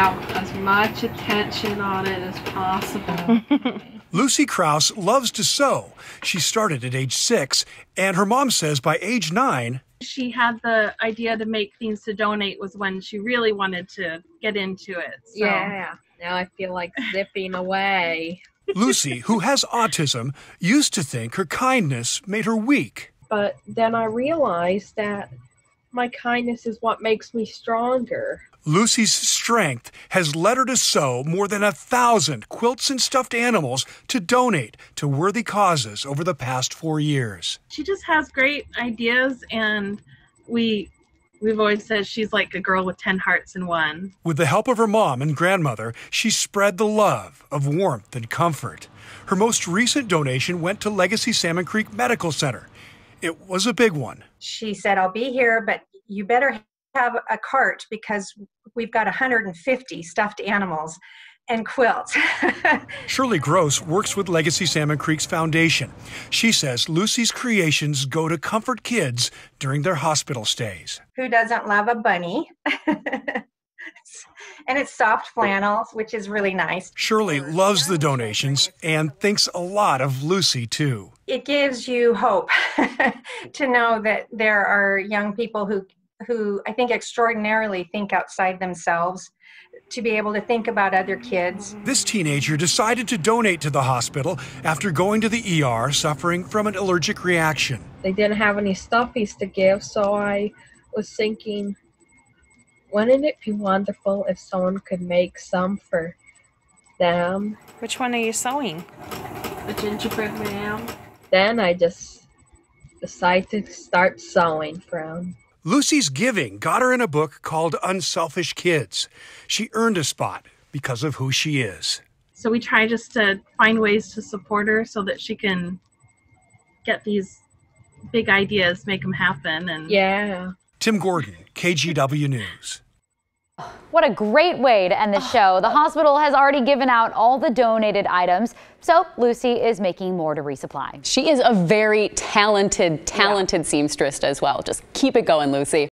have as much attention on it as possible. Lucy Kraus loves to sew. She started at age six, and her mom says by age nine, she had the idea to make things to donate was when she really wanted to get into it. So. Yeah, now I feel like zipping away. Lucy, who has autism, used to think her kindness made her weak. But then I realized that my kindness is what makes me stronger. Lucy's strength has led her to sew more than a thousand quilts and stuffed animals to donate to worthy causes over the past four years. She just has great ideas, and we We've always said she's like a girl with 10 hearts in one. With the help of her mom and grandmother, she spread the love of warmth and comfort. Her most recent donation went to Legacy Salmon Creek Medical Center. It was a big one. She said, I'll be here, but you better have a cart because we've got 150 stuffed animals and quilts. Shirley Gross works with Legacy Salmon Creek's foundation. She says Lucy's creations go to comfort kids during their hospital stays. Who doesn't love a bunny? and it's soft flannels, which is really nice. Shirley loves the donations and thinks a lot of Lucy too. It gives you hope to know that there are young people who who I think extraordinarily think outside themselves to be able to think about other kids. This teenager decided to donate to the hospital after going to the ER suffering from an allergic reaction. They didn't have any stuffies to give, so I was thinking, wouldn't it be wonderful if someone could make some for them? Which one are you sewing? The gingerbread man. Then I just decided to start sewing for them. Lucy's giving got her in a book called Unselfish Kids. She earned a spot because of who she is. So we try just to find ways to support her so that she can get these big ideas, make them happen. And yeah. Tim Gordon, KGW News. What a great way to end the ah. show. The hospital has already given out all the donated items, so Lucy is making more to resupply. She is a very talented, talented yeah. seamstress as well. Just keep it going, Lucy.